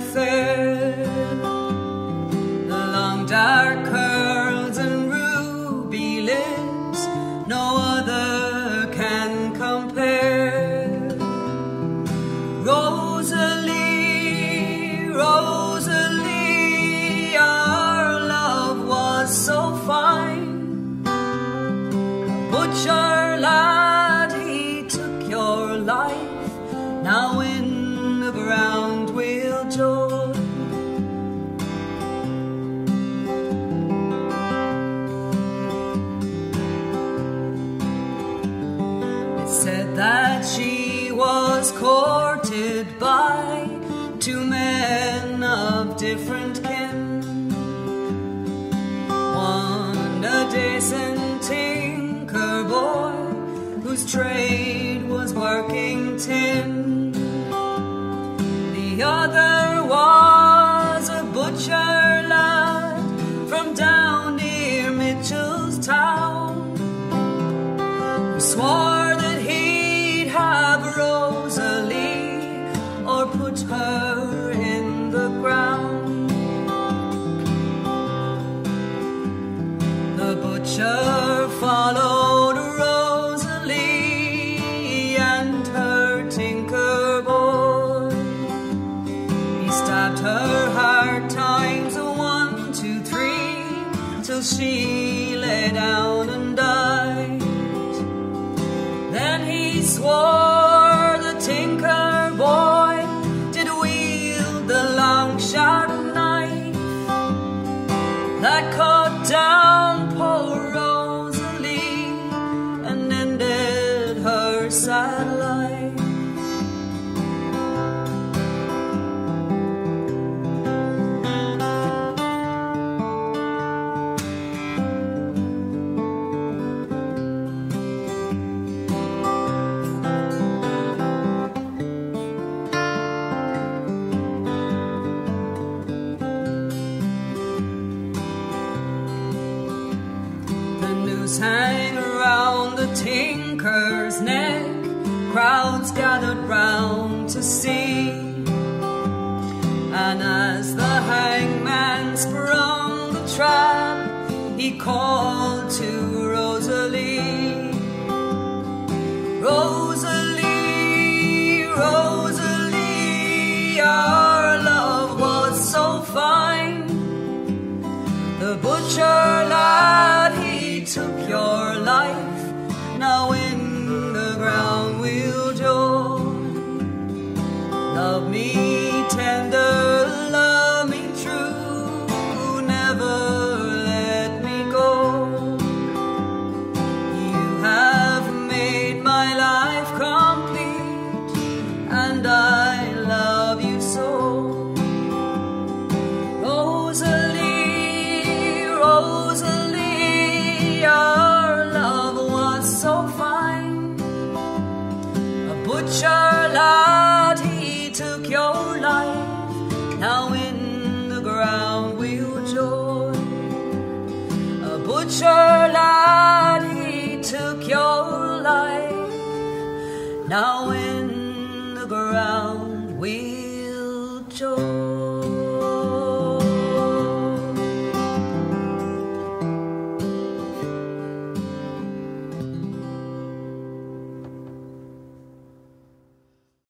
fair. The long dark curls and ruby lips, no other can compare. Rosalie, Rosalie, our love was so fine. Butcher said that she was courted by two men of different kin. One a decent tinker boy whose trade was working tin. Butcher followed Rosalie and her tinker boy. He stabbed her hard times a one, two, three, till she lay down noose hang around the tinker's neck. Crowds gathered round to see. And as the hangman sprung the trap, butcher lad, he took your life. Now in the ground we'll join. A butcher lad, he took your life. Now in the ground we'll join.